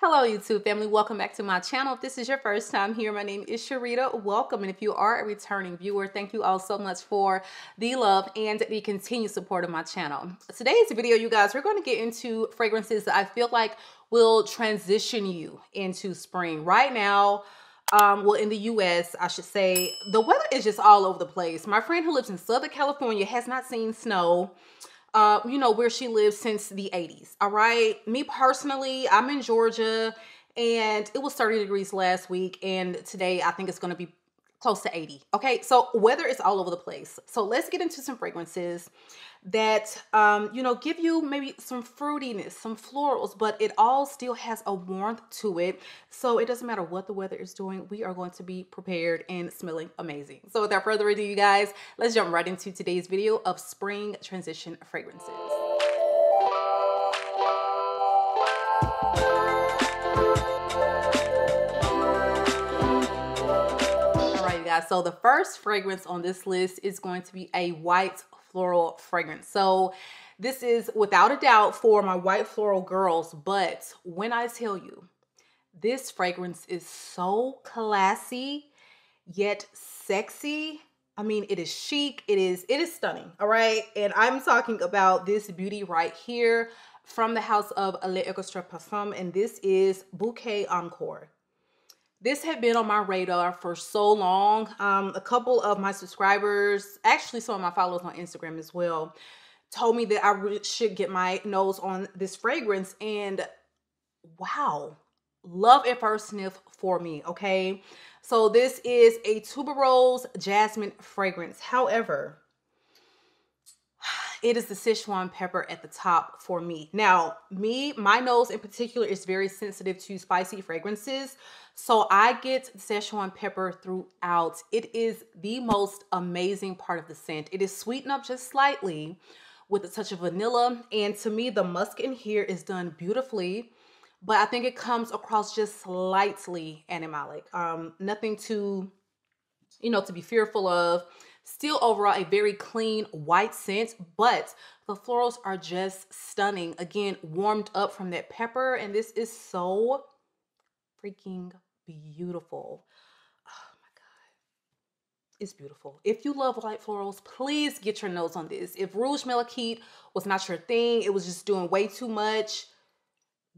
Hello YouTube family, welcome back to my channel. If this is your first time here, my name is Sharida. Welcome and if you are a returning viewer, thank you all so much for the love and the continued support of my channel. Today's video, you guys, we're going to get into fragrances that I feel like will transition you into spring. Right now, um, well, in the U.S., I should say, the weather is just all over the place. My friend who lives in Southern California has not seen snow uh, you know, where she lives since the 80s. All right. Me personally, I'm in Georgia and it was 30 degrees last week. And today I think it's going to be close to 80. Okay. So weather is all over the place. So let's get into some fragrances that um, you know give you maybe some fruitiness some florals but it all still has a warmth to it so it doesn't matter what the weather is doing we are going to be prepared and smelling amazing so without further ado you guys let's jump right into today's video of spring transition fragrances guys. So the first fragrance on this list is going to be a white floral fragrance. So this is without a doubt for my white floral girls, but when I tell you, this fragrance is so classy yet sexy. I mean, it is chic. It is it is stunning. All right, and I'm talking about this beauty right here from the house of Le Orchestre Parfum, and this is Bouquet Encore. This had been on my radar for so long. Um, a couple of my subscribers, actually some of my followers on Instagram as well, told me that I should get my nose on this fragrance. And wow, love at first sniff for me, okay? So this is a tuberose jasmine fragrance. However, it is the Sichuan pepper at the top for me. Now, me, my nose in particular is very sensitive to spicy fragrances. So I get Sichuan pepper throughout. It is the most amazing part of the scent. It is sweetened up just slightly with a touch of vanilla. And to me, the musk in here is done beautifully. But I think it comes across just slightly animalic. Um, nothing too, you know, to be fearful of. Still overall a very clean white scent, but the florals are just stunning. Again, warmed up from that pepper. And this is so freaking beautiful. Oh my God. It's beautiful. If you love light florals, please get your nose on this. If Rouge Malachite was not your thing, it was just doing way too much,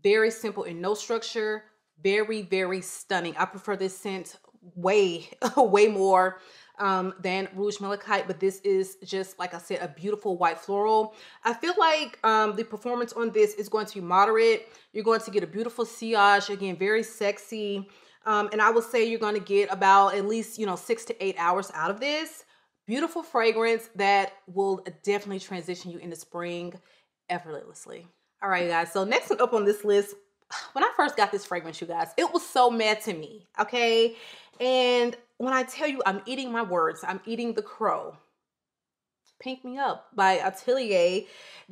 very simple and no structure, very, very stunning. I prefer this scent way, way more um, than Rouge Malachite, but this is just, like I said, a beautiful white floral. I feel like um, the performance on this is going to be moderate. You're going to get a beautiful sillage, again, very sexy. Um, and I would say you're going to get about at least, you know, six to eight hours out of this. Beautiful fragrance that will definitely transition you into spring effortlessly. All right, guys. So next one up on this list, when I first got this fragrance, you guys, it was so mad to me, okay? And when I tell you I'm eating my words, I'm eating the crow. Pink Me Up by Atelier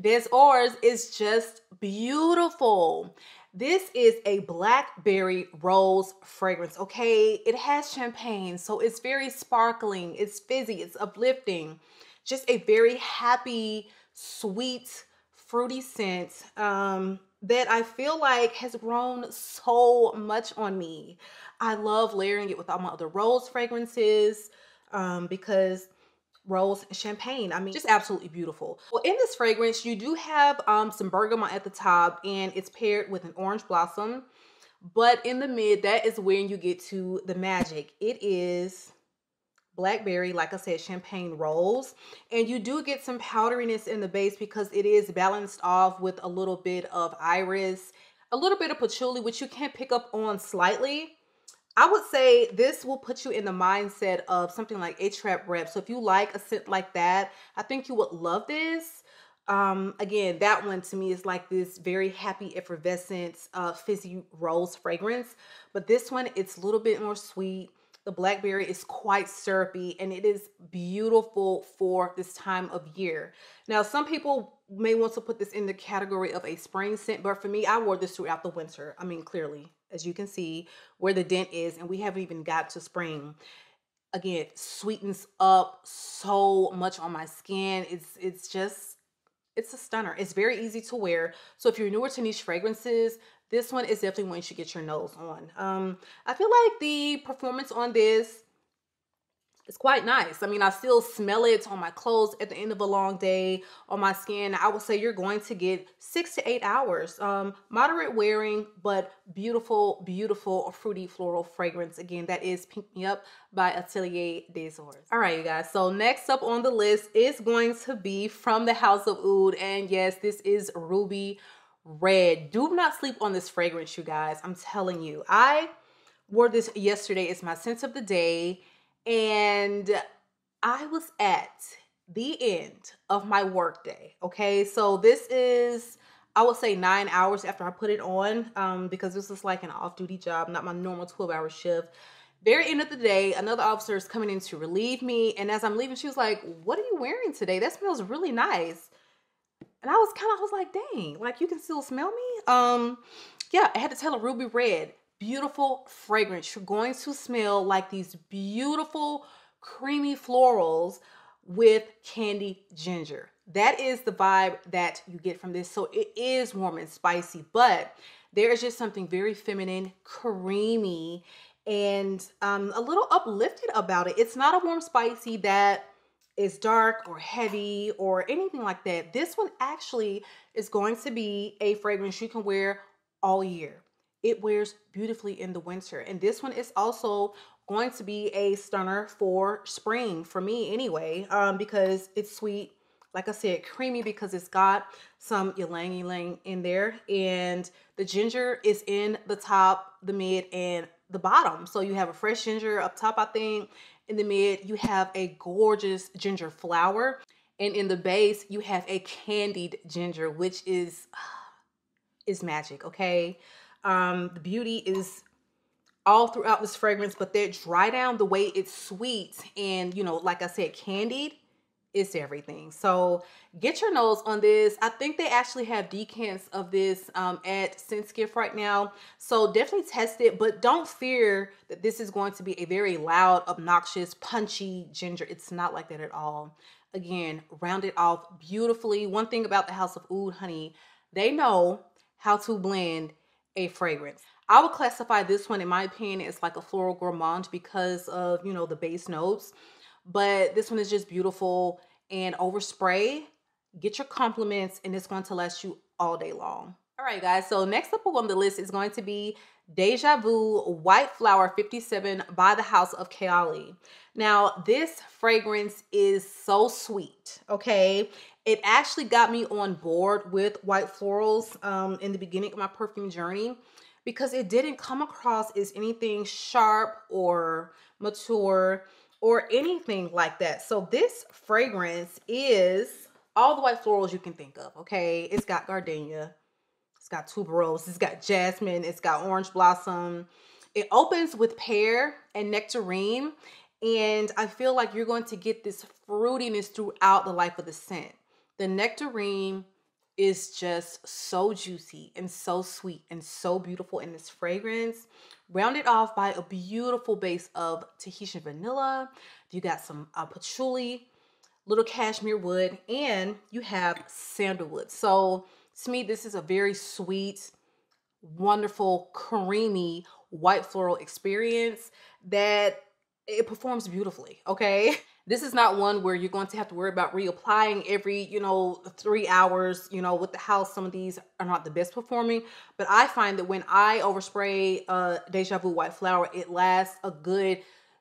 des Ors is just beautiful. This is a blackberry rose fragrance, okay? It has champagne, so it's very sparkling, it's fizzy, it's uplifting. Just a very happy, sweet, fruity scent um, that I feel like has grown so much on me. I love layering it with all my other rose fragrances um, because rose champagne. I mean, just absolutely beautiful. Well, in this fragrance, you do have um, some bergamot at the top and it's paired with an orange blossom. But in the mid, that is when you get to the magic. It is blackberry, like I said, champagne rose. And you do get some powderiness in the base because it is balanced off with a little bit of iris, a little bit of patchouli, which you can pick up on slightly. I would say this will put you in the mindset of something like a trap rep. So if you like a scent like that, I think you would love this. Um, again, that one to me is like this very happy, effervescent, uh, fizzy rose fragrance. But this one, it's a little bit more sweet. The blackberry is quite syrupy and it is beautiful for this time of year. Now, some people may want to put this in the category of a spring scent, but for me, I wore this throughout the winter. I mean, clearly, as you can see where the dent is, and we haven't even got to spring. Again, sweetens up so much on my skin. It's it's just it's a stunner. It's very easy to wear. So if you're newer to niche fragrances, this one is definitely one you should get your nose on. Um, I feel like the performance on this it's quite nice. I mean, I still smell it on my clothes at the end of a long day on my skin. I would say you're going to get six to eight hours. Um, moderate wearing, but beautiful, beautiful fruity floral fragrance. Again, that is Pink Me Up by Atelier des Ors. All right, you guys. So next up on the list is going to be from the House of Oud. And yes, this is Ruby Red. Do not sleep on this fragrance, you guys. I'm telling you. I wore this yesterday. It's my scent of the day and I was at the end of my workday. Okay, so this is I would say nine hours after I put it on um, because this is like an off-duty job, not my normal 12-hour shift. Very end of the day, another officer is coming in to relieve me, and as I'm leaving, she was like, "What are you wearing today? That smells really nice." And I was kind of, I was like, "Dang, like you can still smell me." Um, yeah, I had to tell a Ruby Red beautiful fragrance. You're going to smell like these beautiful creamy florals with candy ginger. That is the vibe that you get from this. So it is warm and spicy, but there is just something very feminine, creamy, and um, a little uplifted about it. It's not a warm spicy that is dark or heavy or anything like that. This one actually is going to be a fragrance you can wear all year it wears beautifully in the winter. And this one is also going to be a stunner for spring for me anyway, um, because it's sweet. Like I said, creamy because it's got some ylang ylang in there. And the ginger is in the top, the mid, and the bottom. So you have a fresh ginger up top, I think. In the mid, you have a gorgeous ginger flower. And in the base, you have a candied ginger, which is, is magic, okay? Um, the beauty is all throughout this fragrance, but that dry down the way it's sweet and, you know, like I said, candied, it's everything. So get your nose on this. I think they actually have decants of this um, at ScentSplit right now. So definitely test it, but don't fear that this is going to be a very loud, obnoxious, punchy ginger. It's not like that at all. Again, round it off beautifully. One thing about the House of Oud Honey, they know how to blend a fragrance. I would classify this one, in my opinion, as like a floral gourmand because of, you know, the base notes. But this one is just beautiful. And overspray, get your compliments, and it's going to last you all day long. All right, guys. So next up on the list is going to be Deja Vu White Flower 57 by the House of Kayali. Now, this fragrance is so sweet, okay? it actually got me on board with white florals um, in the beginning of my perfume journey because it didn't come across as anything sharp or mature or anything like that. So this fragrance is all the white florals you can think of, okay? It's got gardenia, it's got tuberose, it's got jasmine, it's got orange blossom. It opens with pear and nectarine, and I feel like you're going to get this fruitiness throughout the life of the scent. The nectarine is just so juicy and so sweet and so beautiful in this fragrance. Rounded off by a beautiful base of Tahitian vanilla. You got some uh, patchouli, little cashmere wood, and you have sandalwood. So to me, this is a very sweet, wonderful, creamy white floral experience that it performs beautifully, okay? This is not one where you're going to have to worry about reapplying every, you know, three hours, you know, with the house. Some of these are not the best performing, but I find that when I overspray uh, Deja Vu White Flower, it lasts a good,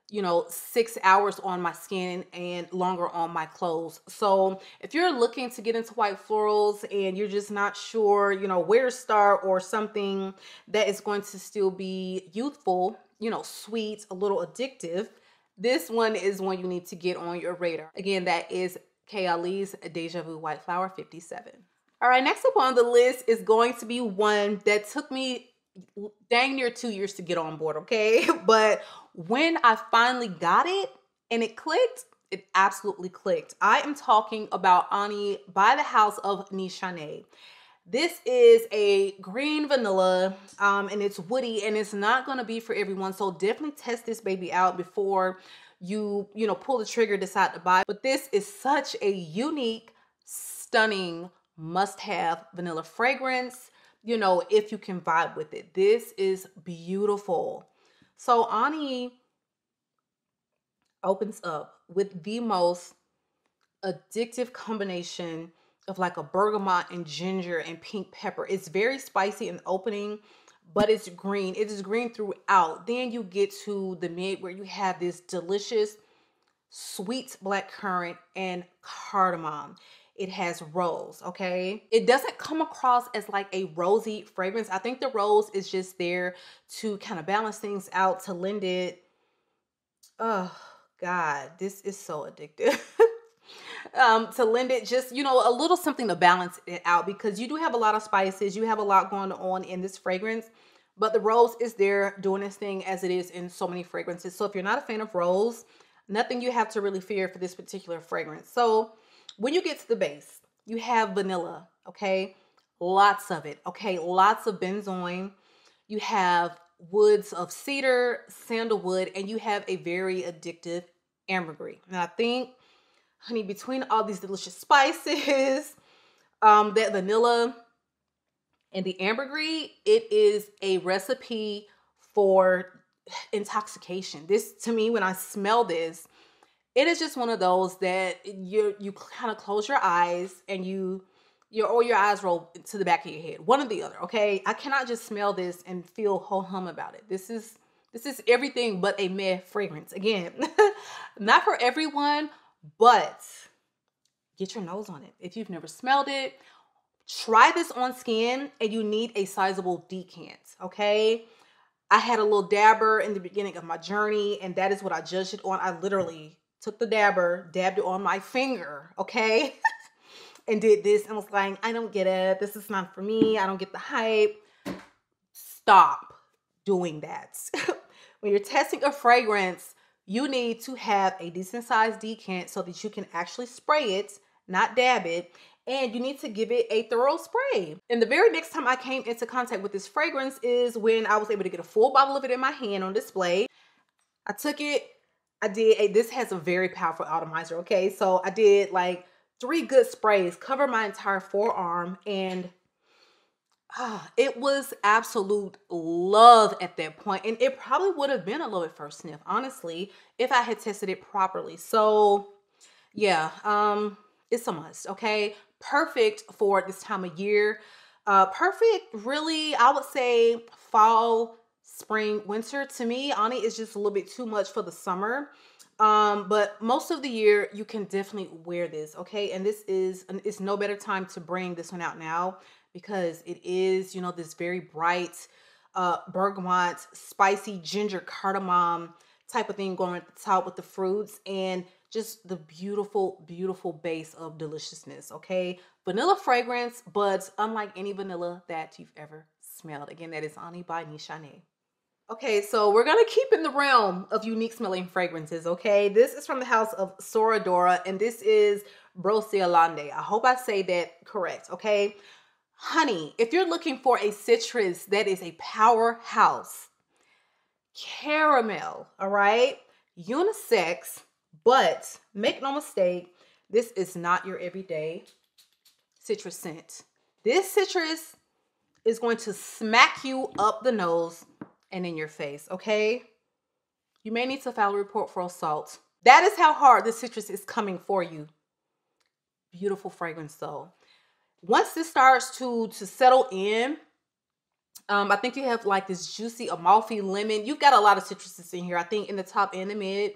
you know, six hours on my skin and longer on my clothes. So if you're looking to get into white florals and you're just not sure, you know, where to start or something that is going to still be youthful, you know, sweet, a little addictive, this one is one you need to get on your radar. Again, that is Kayali's Deja Vu White Flower 57. All right, next up on the list is going to be one that took me dang near two years to get on board, okay? But when I finally got it and it clicked, it absolutely clicked. I am talking about Ani by the House of Nishane. This is a green vanilla um, and it's woody and it's not going to be for everyone. So definitely test this baby out before you, you know, pull the trigger, decide to buy. But this is such a unique, stunning must-have vanilla fragrance. you know, if you can vibe with it. This is beautiful. So Ani opens up with the most addictive combination of like a bergamot and ginger and pink pepper. It's very spicy in the opening, but it's green. It is green throughout. Then you get to the mid where you have this delicious sweet black currant and cardamom. It has rose, okay? It doesn't come across as like a rosy fragrance. I think the rose is just there to kind of balance things out, to lend it. Oh, God, this is so addictive. um, to lend it just, you know, a little something to balance it out because you do have a lot of spices. You have a lot going on in this fragrance, but the rose is there doing its thing as it is in so many fragrances. So if you're not a fan of rose, nothing you have to really fear for this particular fragrance. So when you get to the base, you have vanilla, okay? Lots of it, okay? Lots of benzoin. You have woods of cedar, sandalwood, and you have a very addictive ambergris. And I think, honey, between all these delicious spices, um, that vanilla and the ambergris, it is a recipe for intoxication. This to me, when I smell this, it is just one of those that you you kind of close your eyes and you your or your eyes roll to the back of your head. One or the other. Okay, I cannot just smell this and feel ho hum about it. This is this is everything but a meh fragrance. Again, not for everyone, but get your nose on it. If you've never smelled it, try this on skin and you need a sizable decant. Okay. I had a little dabber in the beginning of my journey, and that is what I judged it on. I literally took the dabber, dabbed it on my finger, okay? and did this and was like, I don't get it. This is not for me. I don't get the hype. Stop doing that. when you're testing a fragrance, you need to have a decent sized decant so that you can actually spray it, not dab it. And you need to give it a thorough spray. And the very next time I came into contact with this fragrance is when I was able to get a full bottle of it in my hand on display. I took it, I did a, this has a very powerful atomizer, okay? So I did like three good sprays, cover my entire forearm, and ah, it was absolute love at that point. And it probably would have been a little bit first sniff, honestly, if I had tested it properly. So yeah, um, it's a must, okay? Perfect for this time of year. Uh, perfect, really, I would say fall spring, winter. To me, Ani is just a little bit too much for the summer. Um, but most of the year you can definitely wear this, okay? And this is it's no better time to bring this one out now because it is, you know, this very bright uh bergamot, spicy ginger cardamom type of thing going at the top with the fruits and just the beautiful, beautiful base of deliciousness, okay? Vanilla fragrance, but unlike any vanilla that you've ever smelled. Again, that is Ani by Nishane. Okay, so we're gonna keep in the realm of unique smelling fragrances, okay? This is from the house of Soradora, and this is Brocéliande. I hope I say that correct, okay? Honey, if you're looking for a citrus that is a powerhouse, caramel, all right? Unisex, but make no mistake, this is not your everyday citrus scent. This citrus is going to smack you up the nose and in your face, okay? You may need to file a report for assault. That is how hard this citrus is coming for you. Beautiful fragrance though. Once this starts to to settle in, um, I think you have like this juicy Amalfi lemon. You've got a lot of citruses in here. I think in the top and the mid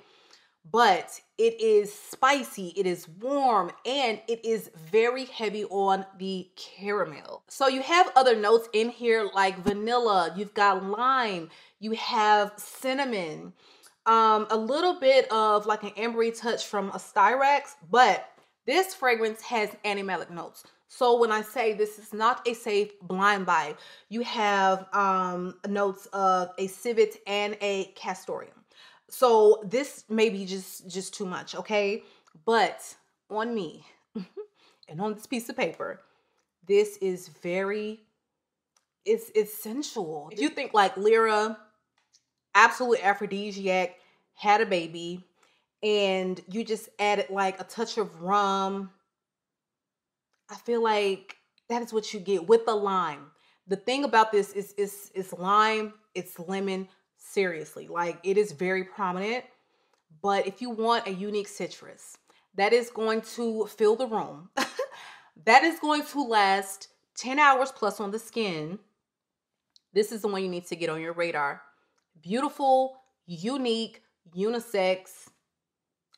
but it is spicy, it is warm, and it is very heavy on the caramel. So you have other notes in here like vanilla, you've got lime, you have cinnamon, um, a little bit of like an ambery touch from a Styrax, but this fragrance has animalic notes. So when I say this is not a safe blind buy, you have um, notes of a civet and a castoreum. So this may be just just too much, okay? But on me and on this piece of paper, this is very it's it's sensual. If you think like Lira, absolute aphrodisiac, had a baby, and you just added like a touch of rum, I feel like that is what you get with the lime. The thing about this is is it's lime, it's lemon, seriously. Like it is very prominent. But if you want a unique citrus that is going to fill the room, that is going to last 10 hours plus on the skin, this is the one you need to get on your radar. Beautiful, unique, unisex,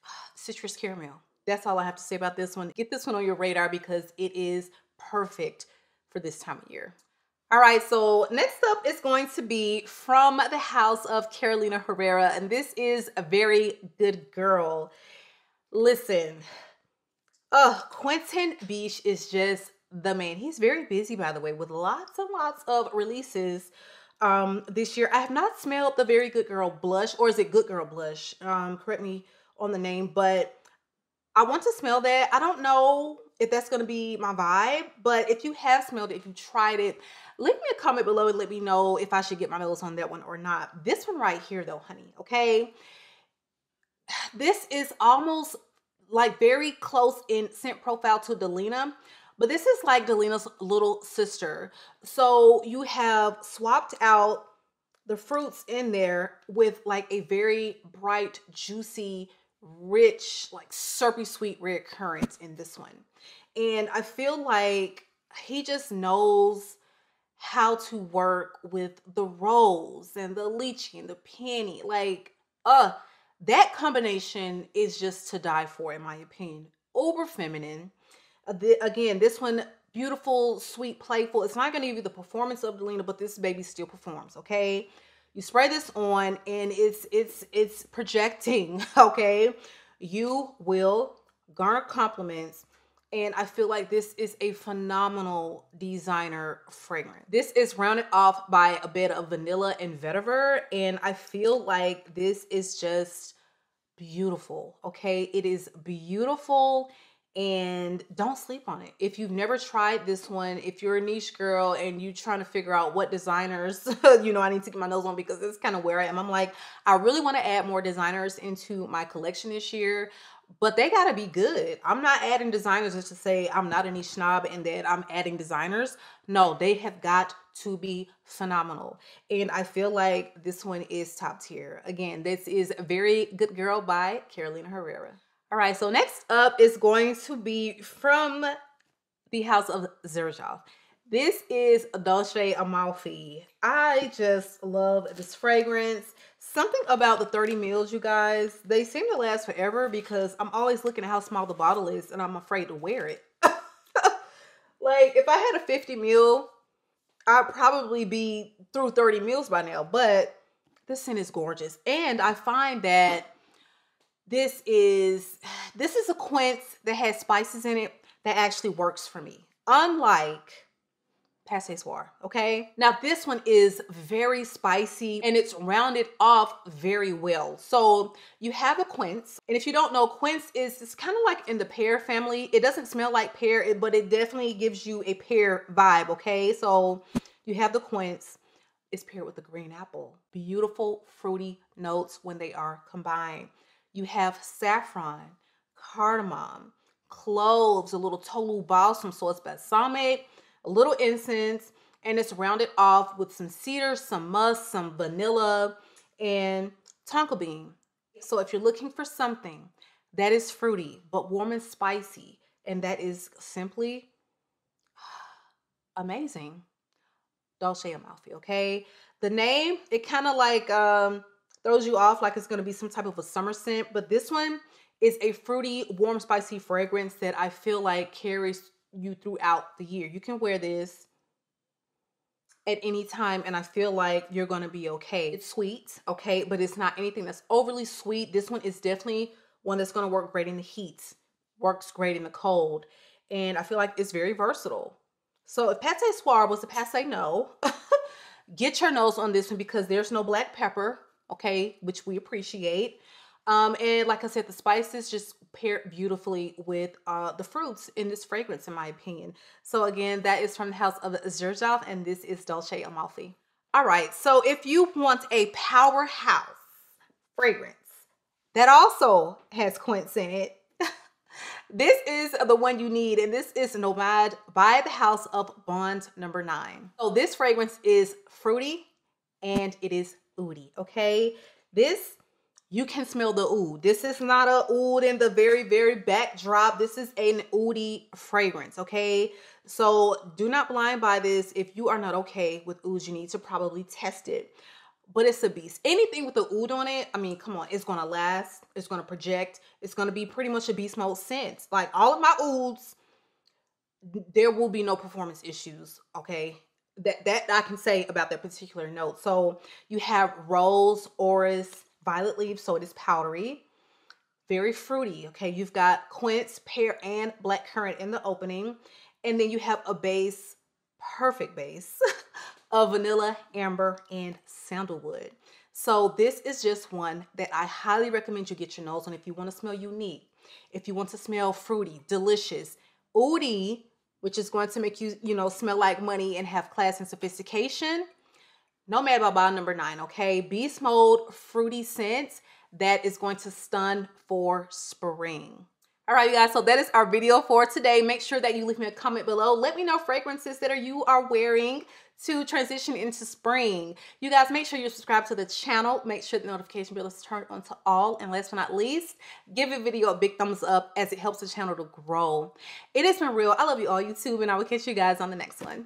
citrus caramel. That's all I have to say about this one. Get this one on your radar because it is perfect for this time of year. All right, so next up is going to be from the house of Carolina Herrera, and this is a very good girl. Listen, uh, Quentin Bisch is just the man. He's very busy, by the way, with lots and lots of releases um this year. I have not smelled the Very Good Girl blush, or is it Good Girl blush? Um, correct me on the name, but I want to smell that. I don't know if that's going to be my vibe, but if you have smelled it, if you tried it, leave me a comment below and let me know if I should get my nose on that one or not. This one right here though, honey, okay? This is almost like very close in scent profile to Delina, but this is like Delina's little sister. So you have swapped out the fruits in there with like a very bright, juicy, rich, like syrupy sweet red currant in this one. And I feel like he just knows how to work with the rose and the lychee and the peony. Like, uh, that combination is just to die for, in my opinion. Uber feminine. Uh, again, this one beautiful, sweet, playful. It's not going to give you the performance of Delina, but this baby still performs. Okay, you spray this on, and it's it's it's projecting. Okay, you will garner compliments and I feel like this is a phenomenal designer fragrance. This is rounded off by a bit of vanilla and vetiver, and I feel like this is just beautiful, okay? It is beautiful and don't sleep on it. If you've never tried this one, if you're a niche girl and you're trying to figure out what designers, you know, I need to get my nose on because it's kind of where I am. I'm like, I really want to add more designers into my collection this year but they got to be good. I'm not adding designers just to say I'm not a niche snob and that I'm adding designers. No, they have got to be phenomenal. And I feel like this one is top tier. Again, this is Very Good Girl by Carolina Herrera. All right, so next up is going to be from the House of Xerjoff. This is Dolce Amalfi. I just love this fragrance. Something about the 30 mils, you guys, they seem to last forever because I'm always looking at how small the bottle is and I'm afraid to wear it. like, if I had a 50 mil, I'd probably be through 30 mils by now, but this scent is gorgeous. And I find that this is this is a quince that has spices in it that actually works for me. Unlike Pas Ce Soir, okay? Now this one is very spicy and it's rounded off very well. So you have a quince, and if you don't know, quince is it's kind of like in the pear family. It doesn't smell like pear, but it definitely gives you a pear vibe, okay? So you have the quince. It's paired with the green apple. Beautiful fruity notes when they are combined. You have saffron, cardamom, cloves, a little tolu balsam, so it's balsamic a little incense, and it's rounded off with some cedar, some musk, some vanilla, and tonka bean. So if you're looking for something that is fruity but warm and spicy, and that is simply amazing, Dolce Amalfi, okay? The name, it kind of like um, throws you off like it's going to be some type of a summer scent, but this one is a fruity, warm, spicy fragrance that I feel like carries you throughout the year. You can wear this at any time and I feel like you're going to be okay. It's sweet, okay, but it's not anything that's overly sweet. This one is definitely one that's going to work great in the heat, works great in the cold, and I feel like it's very versatile. So if Pas Ce Soir was a passe no, get your nose on this one because there's no black pepper, okay, which we appreciate. Um, and like I said, the spices just pair beautifully with uh, the fruits in this fragrance, in my opinion. So again, that is from the house of Xerjoff, and this is Dolce Amalfi. All right, so if you want a powerhouse fragrance that also has quince in it, this is the one you need, and this is Nomad by the House of Bond number nine. So this fragrance is fruity and it is oody, okay? This, you can smell the oud. This is not a oud in the very, very backdrop. This is an oody fragrance, okay? So do not blind buy this. If you are not okay with oud, you need to probably test it but it's a beast. Anything with the oud on it, I mean, come on, it's gonna last, it's gonna project, it's gonna be pretty much a beast mode scent. Like all of my ouds, there will be no performance issues, okay? That that I can say about that particular note. So you have rose, orris, violet leaves, so it is powdery, very fruity. Okay, you've got quince, pear, and black currant in the opening, and then you have a base, perfect base of vanilla, amber, and sandalwood. So this is just one that I highly recommend you get your nose on if you want to smell unique, if you want to smell fruity, delicious, oody, which is going to make you, you know, smell like money and have class and sophistication. Nomad Baba number nine, okay? Beast Mode fruity scent that is going to stun for spring. All right, you guys, so that is our video for today. Make sure that you leave me a comment below. Let me know fragrances that are you are wearing to transition into spring. You guys make sure you subscribe to the channel. Make sure the notification bell is turned on to all. And last but not least, give the video a big thumbs up as it helps the channel to grow. It has been real. I love you all YouTube and I will catch you guys on the next one.